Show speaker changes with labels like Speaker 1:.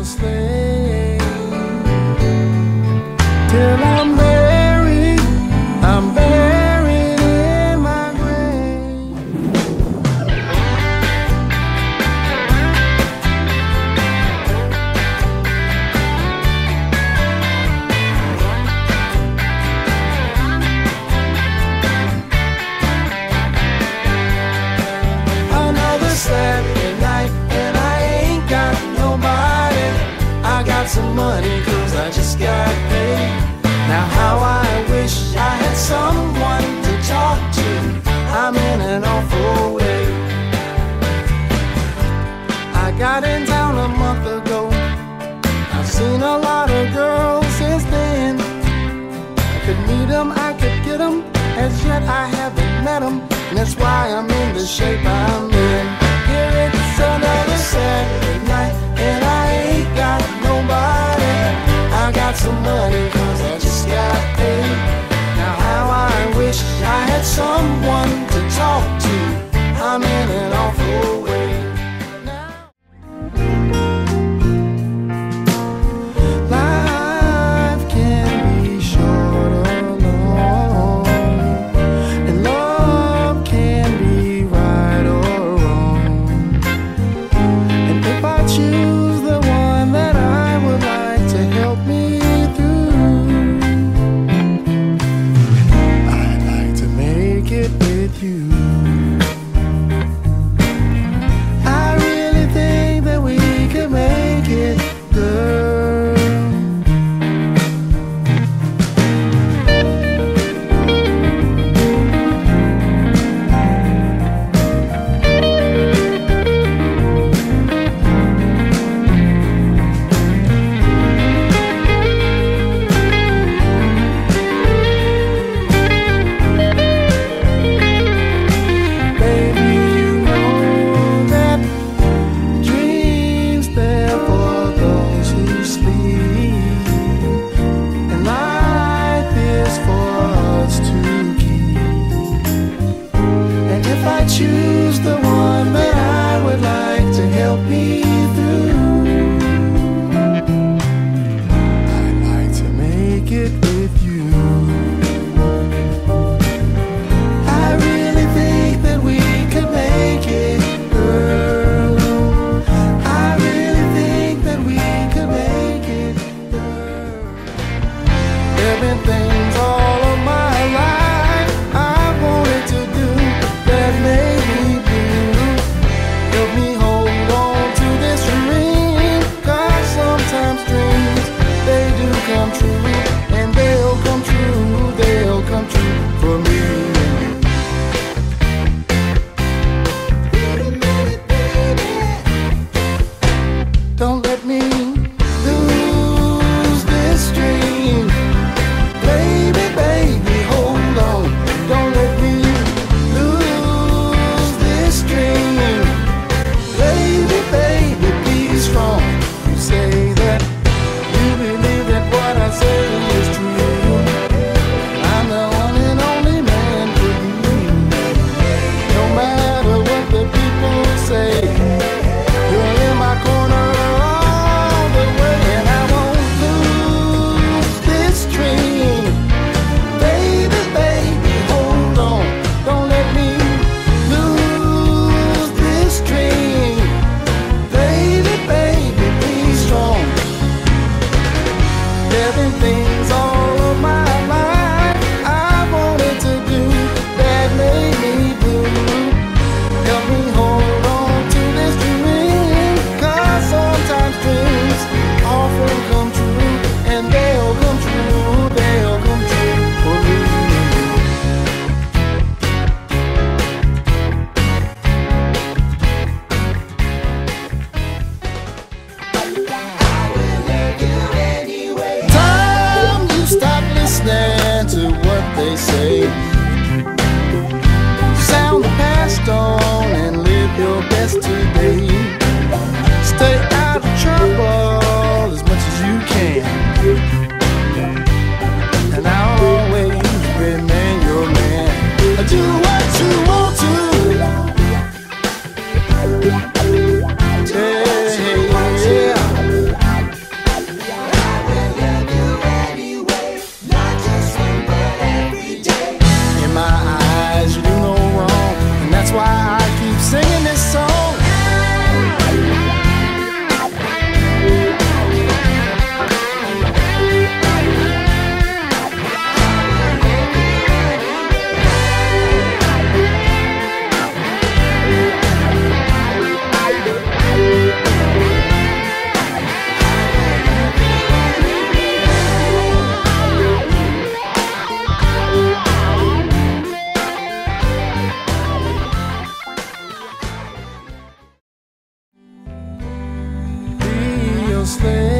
Speaker 1: just there. that I haven't met him, and that's why I'm in the shape I'm in. Here it's another Saturday night, and I ain't got nobody. I got some money, cause I just got paid. Now, how I wish I had someone. say. Sound the past on and live your best today. Stay out of trouble as much as you can. And I'll always remain your man. Do what you want to. Your sleigh.